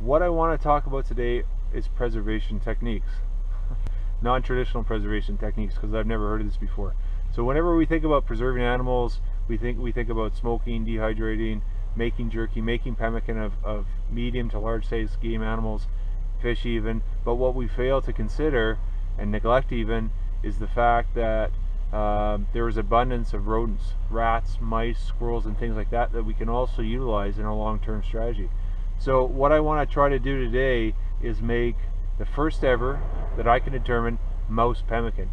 what I want to talk about today is preservation techniques. Non-traditional preservation techniques because I've never heard of this before. So whenever we think about preserving animals, we think we think about smoking, dehydrating, making jerky, making pemmican of, of medium to large size game animals, fish even. But what we fail to consider and neglect even is the fact that um, there is abundance of rodents, rats, mice, squirrels, and things like that that we can also utilize in our long-term strategy. So what I want to try to do today is make the first ever that I can determine mouse pemmican.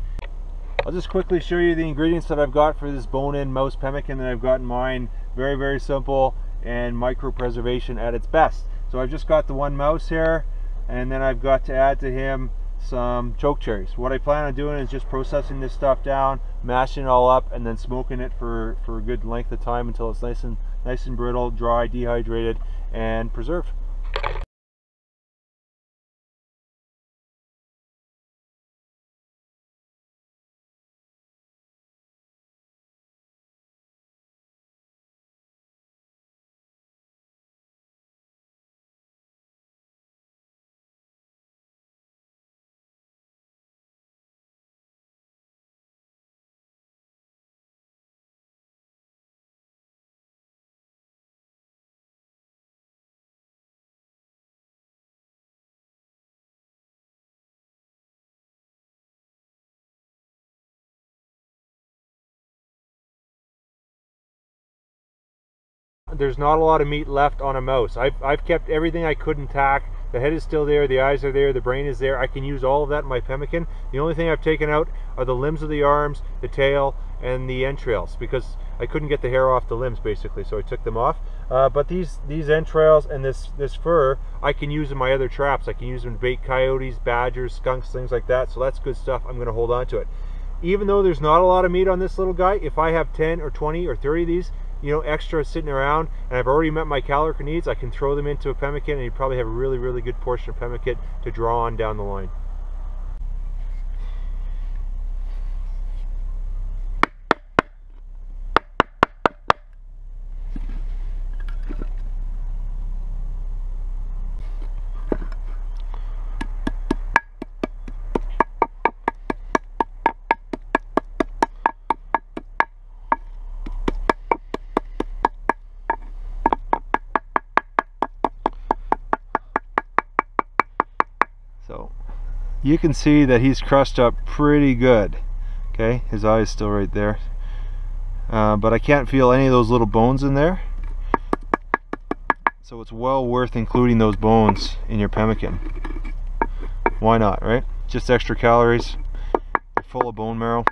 I'll just quickly show you the ingredients that I've got for this bone-in mouse pemmican that I've got in mine. Very, very simple and micro-preservation at its best. So I've just got the one mouse here and then I've got to add to him some choke cherries. What I plan on doing is just processing this stuff down, mashing it all up, and then smoking it for, for a good length of time until it's nice and nice and brittle, dry, dehydrated, and preserved. There's not a lot of meat left on a mouse. I've, I've kept everything I could intact. The head is still there, the eyes are there, the brain is there. I can use all of that in my pemmican. The only thing I've taken out are the limbs of the arms, the tail, and the entrails because I couldn't get the hair off the limbs basically, so I took them off. Uh, but these these entrails and this this fur, I can use in my other traps. I can use them to bait coyotes, badgers, skunks, things like that. So that's good stuff. I'm going to hold on to it. Even though there's not a lot of meat on this little guy, if I have 10 or 20 or 30 of these, you know, extra sitting around and I've already met my caloric needs, I can throw them into a pemmican and you probably have a really, really good portion of pemmican to draw on down the line. You can see that he's crushed up pretty good. Okay, his eye is still right there. Uh, but I can't feel any of those little bones in there. So it's well worth including those bones in your pemmican. Why not, right? Just extra calories. They're full of bone marrow.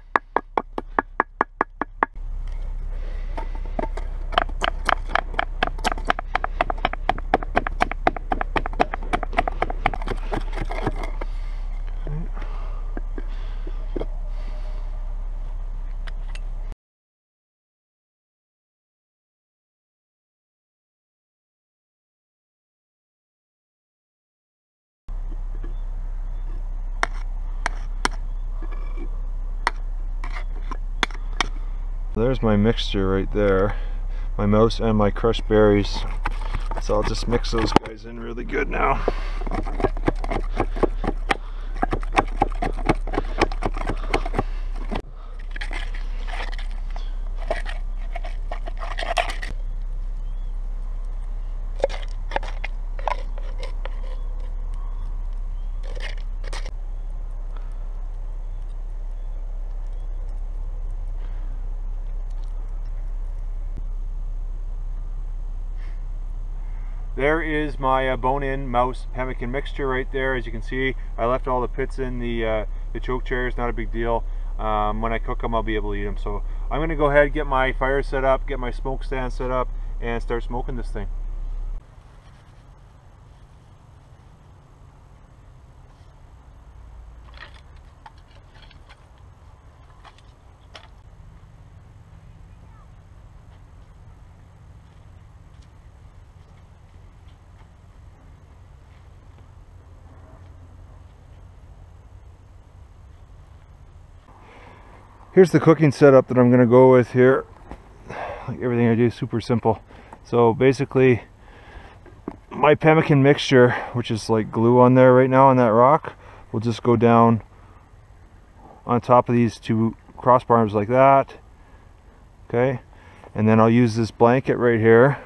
There's my mixture right there. My mouse and my crushed berries. So I'll just mix those guys in really good now. There is my uh, bone-in mouse pemmican mixture right there. As you can see, I left all the pits in the uh, the choke cherries. Not a big deal. Um, when I cook them, I'll be able to eat them. So I'm going to go ahead, get my fire set up, get my smoke stand set up, and start smoking this thing. Here's the cooking setup that I'm going to go with here. Like everything I do is super simple. So basically, my pemmican mixture, which is like glue on there right now on that rock, will just go down on top of these two crossbars like that. Okay, and then I'll use this blanket right here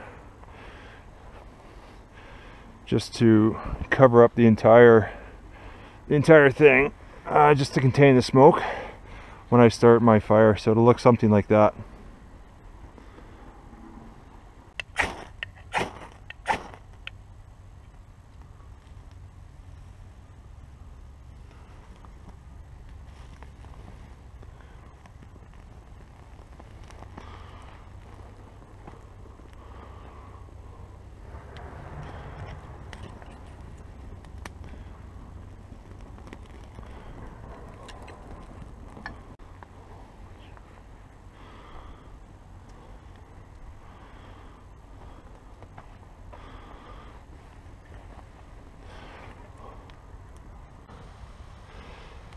just to cover up the entire the entire thing uh, just to contain the smoke when I start my fire so it'll look something like that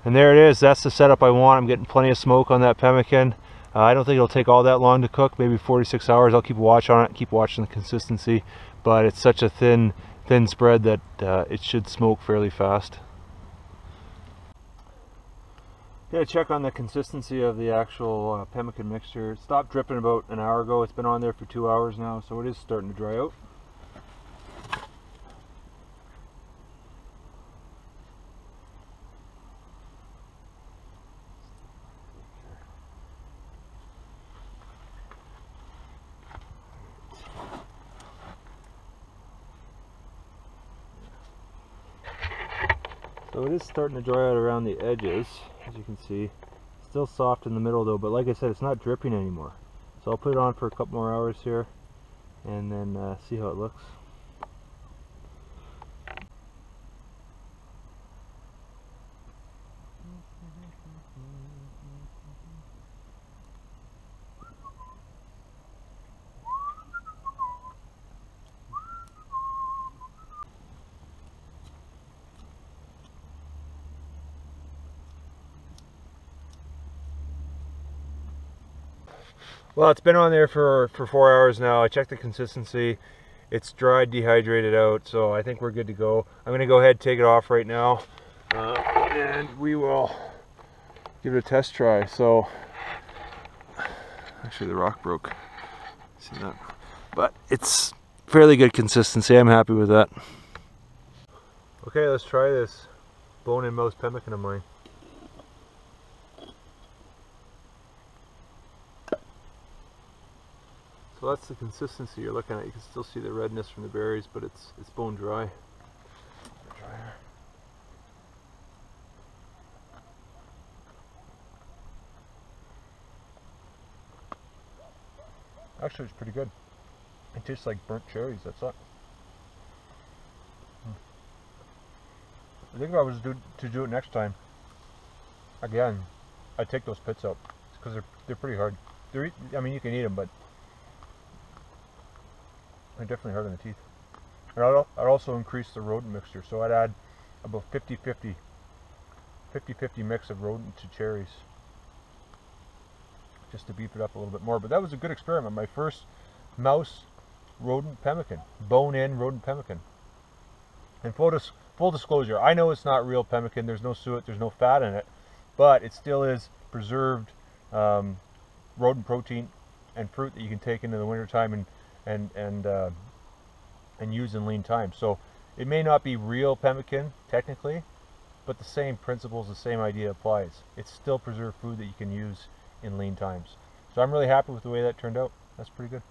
And there it is, that's the setup I want. I'm getting plenty of smoke on that pemmican. Uh, I don't think it'll take all that long to cook, maybe 46 hours. I'll keep a watch on it, keep watching the consistency, but it's such a thin, thin spread that uh, it should smoke fairly fast. Yeah, check on the consistency of the actual uh, pemmican mixture. It stopped dripping about an hour ago. It's been on there for two hours now, so it is starting to dry out. It is starting to dry out around the edges, as you can see. Still soft in the middle though, but like I said, it's not dripping anymore. So I'll put it on for a couple more hours here, and then uh, see how it looks. Well, it's been on there for, for four hours now. I checked the consistency. It's dried, dehydrated out, so I think we're good to go. I'm going to go ahead and take it off right now, uh, and we will give it a test try. So, actually the rock broke. See that? But it's fairly good consistency. I'm happy with that. Okay, let's try this bone-in mouse pemmican of mine. So that's the consistency you're looking at. You can still see the redness from the berries, but it's it's bone dry. Actually, it's pretty good. It tastes like burnt cherries. That's it. Hmm. I think if I was do, to do it next time, again, I'd take those pits out because they're they're pretty hard. They're I mean, you can eat them, but definitely hard on the teeth. And I'd, I'd also increase the rodent mixture, so I'd add about 50-50 50-50 mix of rodent to cherries just to beef it up a little bit more. But that was a good experiment. My first mouse rodent pemmican, bone-in rodent pemmican. And full, dis full disclosure, I know it's not real pemmican. There's no suet, there's no fat in it, but it still is preserved um, rodent protein and fruit that you can take into the wintertime and and and uh, and use in lean times. So it may not be real pemmican technically, but the same principles, the same idea applies. It's still preserved food that you can use in lean times. So I'm really happy with the way that turned out. That's pretty good.